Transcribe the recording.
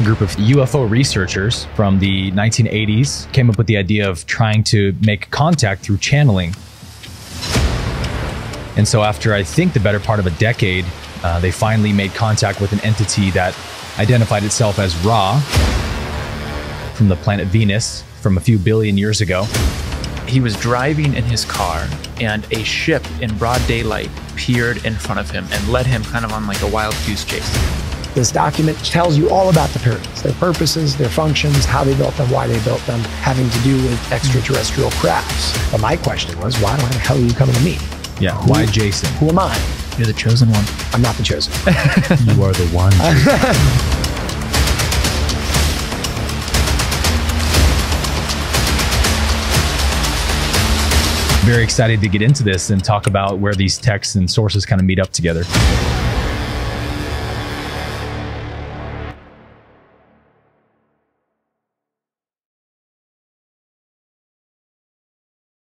A group of UFO researchers from the 1980s came up with the idea of trying to make contact through channeling. And so, after I think the better part of a decade, uh, they finally made contact with an entity that identified itself as Ra from the planet Venus from a few billion years ago. He was driving in his car, and a ship in broad daylight peered in front of him and led him kind of on like a wild goose chase. This document tells you all about the pyramids, their purposes, their functions, how they built them, why they built them, having to do with extraterrestrial crafts. But my question was, why the hell are you coming to me? Yeah, why Jason? Who am I? You're the chosen one. I'm not the chosen. You are the one. Very excited to get into this and talk about where these texts and sources kind of meet up together.